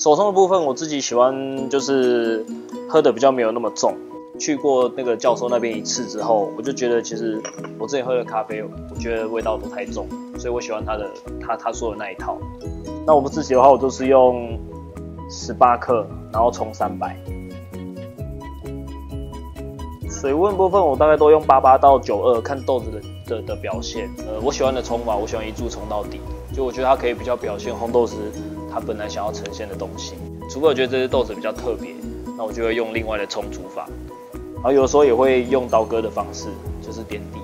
手冲的部分，我自己喜欢就是喝的比较没有那么重。去过那个教授那边一次之后，我就觉得其实我之前喝的咖啡，我觉得味道都太重，所以我喜欢他的他他说的那一套。那我们自己的话，我都是用十八克，然后冲三百。水温部分我大概都用八八到九二，看豆子的的的表现。呃，我喜欢的冲法，我喜欢一注冲到底，就我觉得它可以比较表现红豆时它本来想要呈现的东西。除非我觉得这些豆子比较特别，那我就会用另外的冲煮法。然后有时候也会用刀割的方式，就是点滴。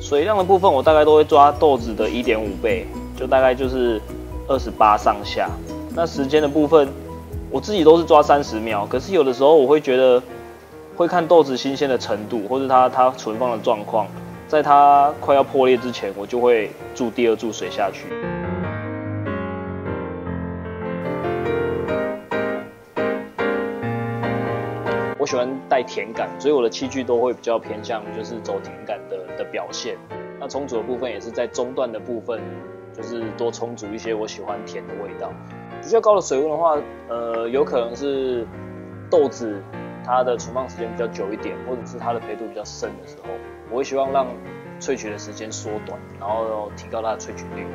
水量的部分，我大概都会抓豆子的一点五倍，就大概就是二十八上下。那时间的部分，我自己都是抓三十秒。可是有的时候我会觉得，会看豆子新鲜的程度，或者它它存放的状况，在它快要破裂之前，我就会注第二注水下去。我喜欢带甜感，所以我的器具都会比较偏向就是走甜感的的表现。那充足的部分也是在中段的部分，就是多充足一些我喜欢甜的味道。比较高的水温的话，呃，有可能是豆子它的存放时间比较久一点，或者是它的焙度比较深的时候，我会希望让萃取的时间缩短，然后提高它的萃取率。